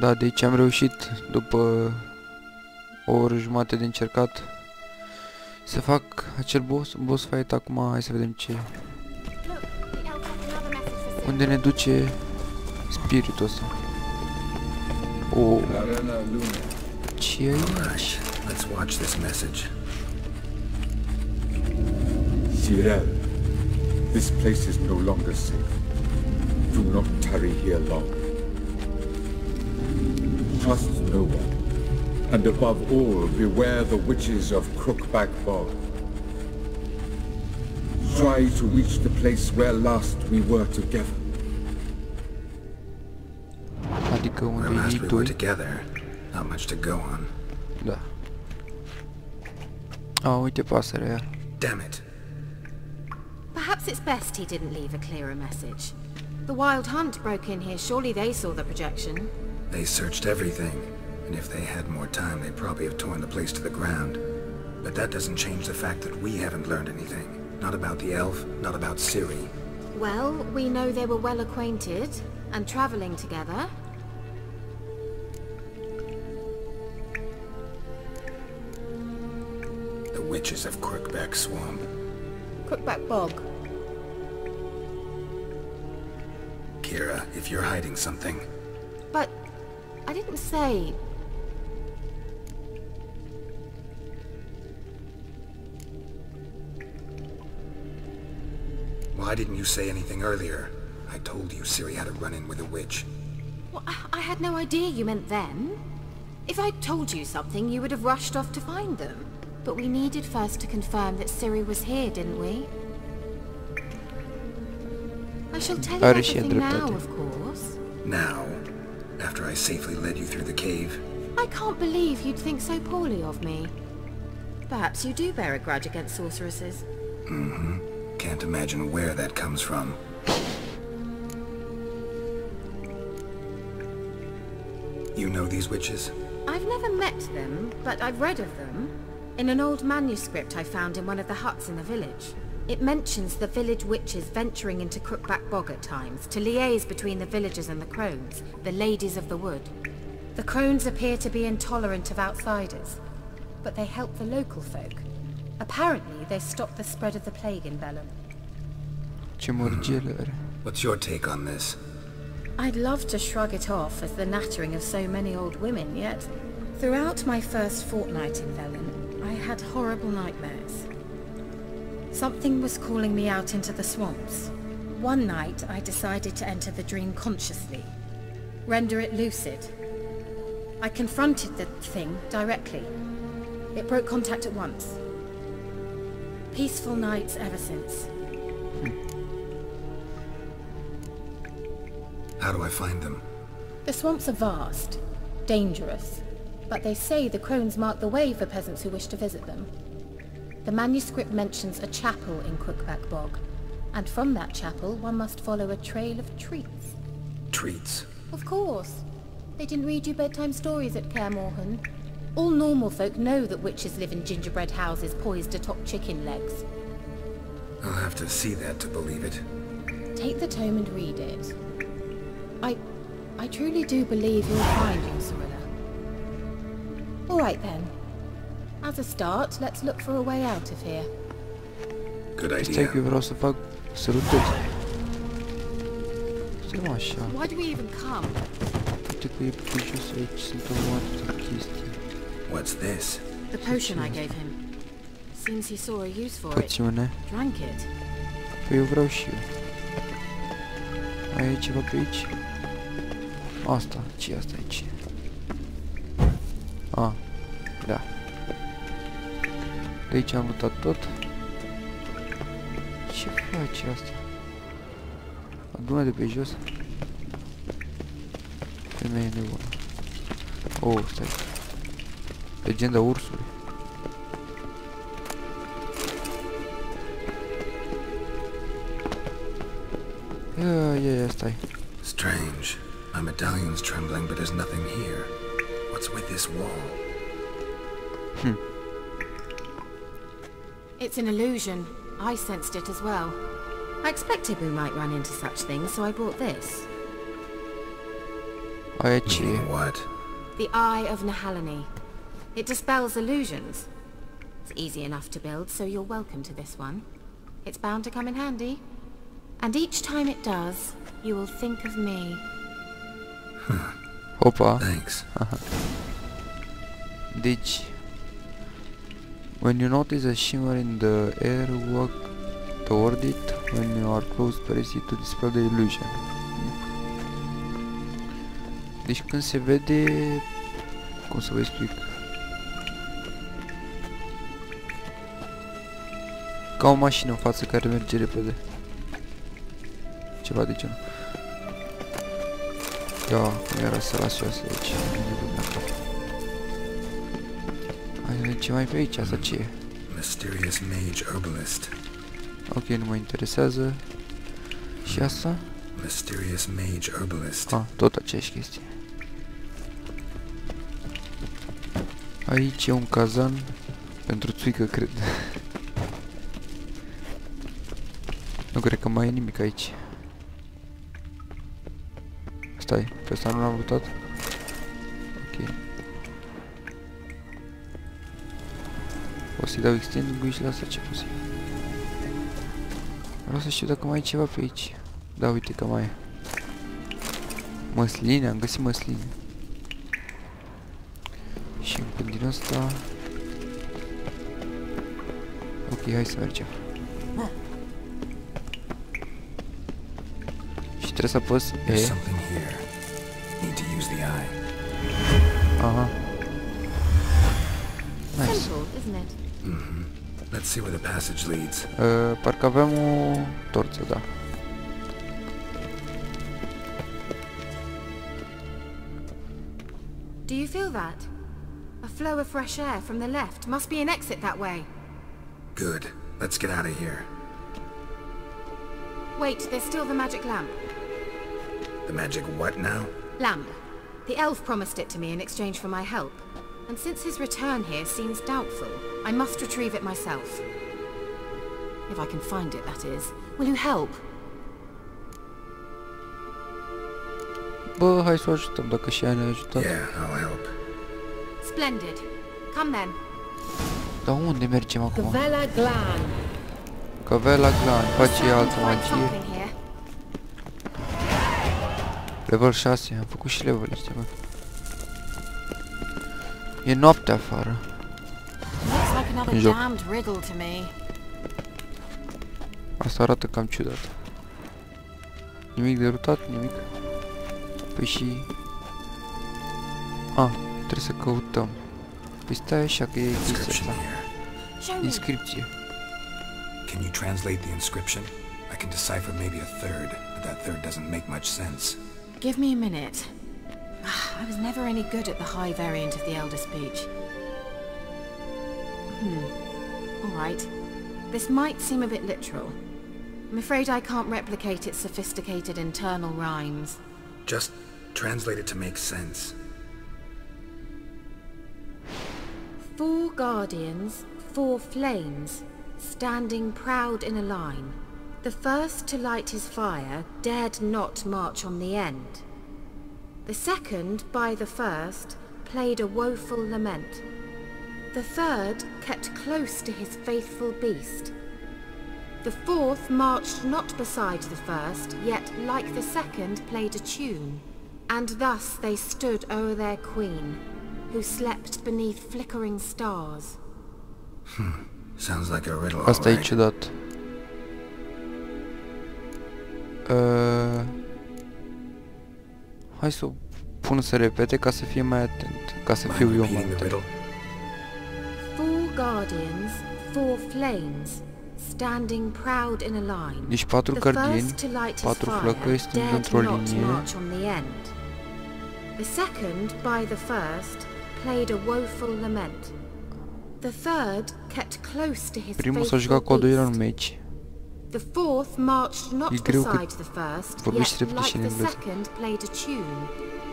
Da, deci am reușit după o oră jumate de încercat să fac acel boss, boss fight acum, hai să vedem ce, Look, the elf left another message for Sue. unde ne duce spiritul ăsta. O, Arena Luna. ce e aici? Let's watch this message. Sirel, this place is no longer safe. Do not tarry here long. Trust no one. And above all, beware the witches of Crookback Bog. Try to reach the place where last we were together. Where last we were together, not much to go on. Da. A, uite pasărea aia. Damn it. Perhaps it's best he didn't leave a clearer message. The Wild Hunt broke in here. Surely they saw the projection. They searched everything, and if they had more time, they'd probably have torn the place to the ground. But that doesn't change the fact that we haven't learned anything. Not about the elf, not about Ciri. Well, we know they were well acquainted and traveling together. The witches of Crookback Swamp. Crookback Bog. Keira, if you're hiding something, But I didn't say... why didn't you say anything earlier? I told you Ciri had a run-in with a witch. Well, I- I had no idea you meant then. If I'd told you something, you would have rushed off to find them. But we needed first to confirm that Ciri was here, didn't we? I shall tell you everything now, of course. Now, after I safely led you through the cave, I can't believe you'd think so poorly of me. Perhaps you do bear a grudge against sorceresses. Mm-hmm. Can't imagine where that comes from. You know these witches? I've never met them, but I've read of them. In an old manuscript I found in one of the huts in the village. It mentions the village witches venturing into Crookback Bog at times to liaise between the villagers and the crones, the ladies of the wood. The crones appear to be intolerant of outsiders, but they help the local folk. Apparently, they stopped the spread of the plague in Bellum. Ce mărgele are. What's your take on this? I'd love to shrug it off as the nattering of so many old women, yet throughout my first fortnight in Velen, I had horrible nightmares. Something was calling me out into the swamps. One night, I decided to enter the dream consciously, render it lucid. I confronted the thing directly. It broke contact at once. Peaceful nights ever since. Hmm. How do I find them? The swamps are vast, dangerous, but they say the crones mark the way for peasants who wish to visit them. The manuscript mentions a chapel in Crookback Bog, and from that chapel one must follow a trail of treats. Treats. Of course. They didn't read you bedtime stories at Kaer Morhen. All normal folk know that witches live in gingerbread houses poised atop chicken legs. I'll have to see that to believe it. Take the tome and read it. I... I truly do believe you'll find your Cirilla. Alright then. As a start, let's look for a way out of here. Good idea. Stai idea. că eu vreau să fac sărutări. Stai mă așa. Why do we even come? Uite că e pe aici, sunt o multă chestii. What's this? The potion I gave him. Seems he saw a use for it. Drank it. Păi eu vreau și eu. Mai e ceva pe aici? Asta, ce asta aici? A, da. De aici am mutat tot. Ce face asta? Adună de pe jos. Femeie nebună. Oh, stai. Legenda ursului. Ia, ia, ia, stai. Strange. My medallion's trembling, but there's nothing here. What's with this wall? It's an illusion. I sensed it as well. I expected we might run into such things, so I brought this. Aia ce e? what? The Eye of Nehaleni. It dispels illusions. It's easy enough to build, so you're welcome to this one. It's bound to come in handy. And each time it does, you will think of me. Hmm. Opa. Thanks. Uh-huh. Deci, when you notice a shimmer in the air, walk toward it. When you are close, press it to dispel the illusion. Deci când se vede... Cum să vă explic? Ca o mașină în față care merge repede. Ceva de genul. Ia, cum era să las eu asta aici. Ce mai pe aici, asta ce e? Mysterious mage herbalist. Ok, nu mă interesează. Și asta? Mysterious mage herbalist. Ah, tot aceeași chestie. Aici e un cazan pentru țuică, cred. nu cred că mai e nimic aici. Stai, pe ăsta nu l-am luat? Ok. O să-i dau extinguish la asta ce posibil. Vreau să știu dacă mai e ceva pe aici. Da, uite că mai e. Măsline, am găsit măsline. Și încă din asta... Ok, hai să mergem. Și trebuie să apăs There's E. something here. Need to use the eye. Aha. Nice. Simple, isn't it? Mm-hmm. Let's see where the passage leads. Uh, parcă aveam o torță, da. Do you feel that? A flow of fresh air from the left. Must be an exit that way. Good. Let's get out of here. Wait, there's still the magic lamp. The magic what now? Lamp. The elf promised it to me in exchange for my help. And since his return here seems doubtful, I must retrieve it myself. If I can find it, that is. Will you help? Bă, hai să o ajutăm dacă și ea ne-a ajutat. Yeah, I'll help. Splendid. Come then. Dar unde mergem acum? Gavella Glan. Cavela Glan, face Certain altă magie. something here. Level 6, am făcut și level ăștia, bă. E noapte afară. Looks like another Joc. damned riddle to me. Asta arată cam ciudat. Nimic de rutat, nimic. Păi și... A, trebuie să căutăm. Păi stai așa că e chestia Inscription asta. here. Show. Inscripție. Can you translate the inscription? I can decipher maybe a third, but that third doesn't make much sense. Give me a minute. I was never any good at the high variant of the Elder speech. Hmm. All right. This might seem a bit literal. I'm afraid I can't replicate its sophisticated internal rhymes. Just translate it to make sense. Four guardians, four flames, standing proud in a line. The first to light his fire dared not march on the end. The second, by the first, played a woeful lament. The third kept close to his faithful beast. The fourth marched not beside the first, yet like the second played a tune. And thus they stood o'er their queen, who slept beneath flickering stars. Hmm. Sounds like a riddle, Asta e alright. ciudat. Uh, hai să o pun să repete ca să fie mai atent. Ca să Mind fiu eu mai repeating the atent. riddle? Four guardians, four flames, standing proud in a line. Deci patru The gardieni, first to light his patru fire flăcăi stând dared într-o not linie. march on the end. The second, by the first, played a woeful lament. The third kept close to his Primul s-a faithful jucat cu a doilea în beast. meci. The fourth marched not E greu că beside the first, vorbești yet repede și like în the engleză. second played a tune.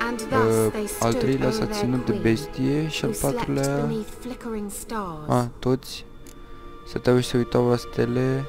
And thus Uh, they al stood treilea s-a o'er their ținut de queen, bestie și who al slept patrulea... beneath flickering stars. A, toți stăteau și se uitau la stele